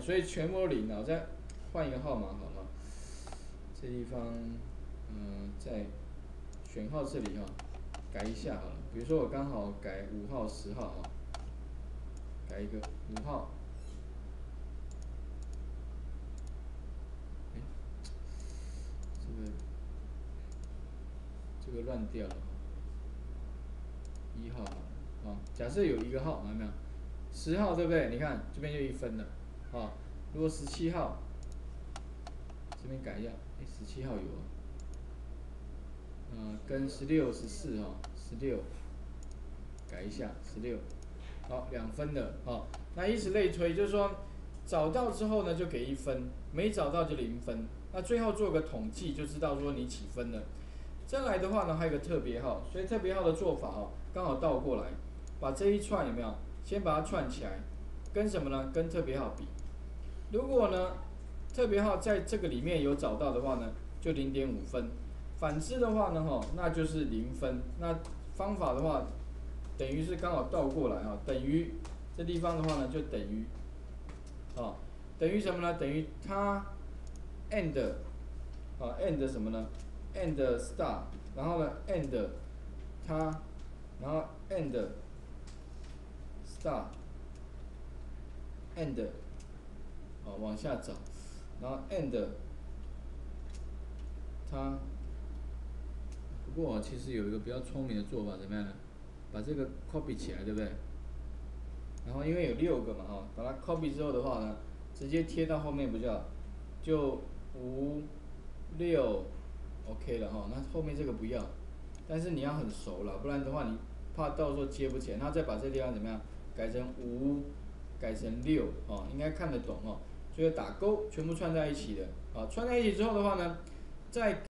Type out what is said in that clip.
所以全部都零了，我再换一个号码好了。这地方，嗯，在选号这里哈，改一下好了。比如说我刚好改五号、十号哈，改一个五号。哎，这个这个乱掉了。一号啊，假设有一个号，有没有？十号对不对？你看这边就一分了，啊，如果十七号，这边改一下，哎，十七号有，嗯，跟十六、十四哈，十六，改一下，十六，好，两分的，啊，那以此类推，就是说找到之后呢就给一分，没找到就零分，那最后做个统计就知道说你几分了。再来的话呢，还有个特别号，所以特别号的做法哦，刚好倒过来，把这一串有没有？先把它串起来，跟什么呢？跟特别号比。如果呢，特别号在这个里面有找到的话呢，就零点五分。反之的话呢，哈，那就是零分。那方法的话，等于是刚好倒过来啊，等于这地方的话呢，就等于，啊，等于什么呢？等于它 and 啊 and 什么呢？and star，然后呢，and 它，然后 and star，and，好往下找，然后 and 它，不过其实有一个比较聪明的做法，怎么样呢？把这个 copy 起来，对不对？然后因为有六个嘛，哈，把它 copy 之后的话呢，直接贴到后面不就，就五六。OK 了哈，那后面这个不要，但是你要很熟了，不然的话你怕到时候接不起来。然后再把这地方怎么样，改成五，改成六，哦，应该看得懂哦。这个打勾，全部串在一起的，啊，串在一起之后的话呢，在。